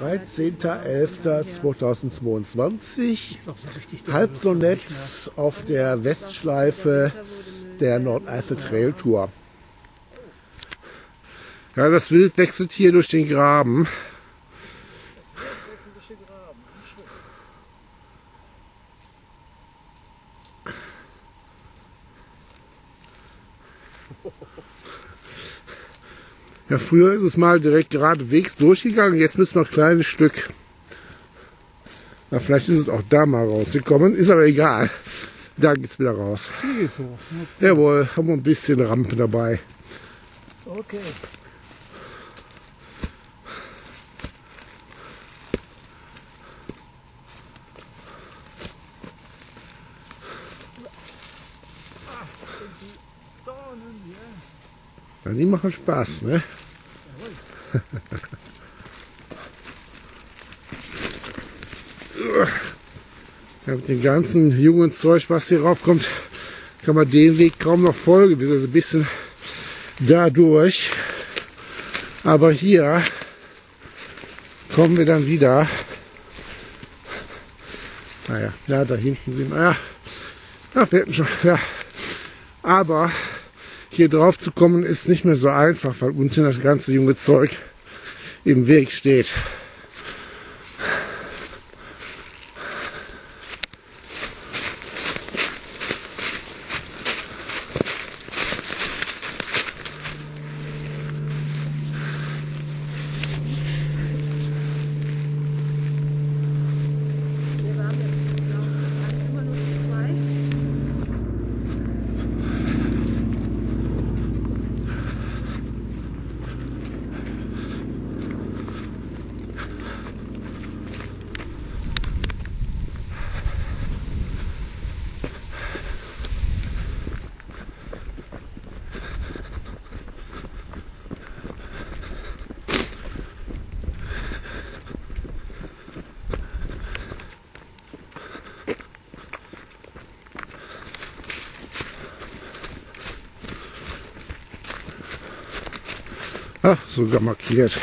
13.11.2022 Halbsonnetz auf der Westschleife der Nordeifel Trail Tour. Ja, das Wild wechselt hier durch den Graben. Ja, früher ist es mal direkt geradewegs durchgegangen, jetzt müssen wir ein kleines Stück. Na, vielleicht ist es auch da mal rausgekommen, ist aber egal. Da geht's wieder raus. Hier geht's hoch. Jawohl, haben wir ein bisschen Rampe dabei. Okay. Ja, die machen Spaß, ne? Ja, mit dem ganzen jungen Zeug, was hier raufkommt, kann man den Weg kaum noch folgen. Wir sind ein bisschen dadurch. Aber hier kommen wir dann wieder. Naja, ja, da hinten sind wir. Ja, da wir schon. Ja. Aber hier drauf zu kommen ist nicht mehr so einfach, weil unten das ganze junge Zeug im Weg steht. Ach, sogar markiert.